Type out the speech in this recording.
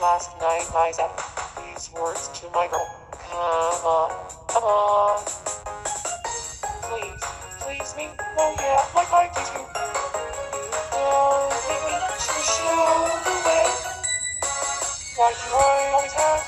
Last night I said these words to my girl. Come on, come on. Please, please me. Oh yeah, like I teach you. You don't need me to show the way. Why do I always have?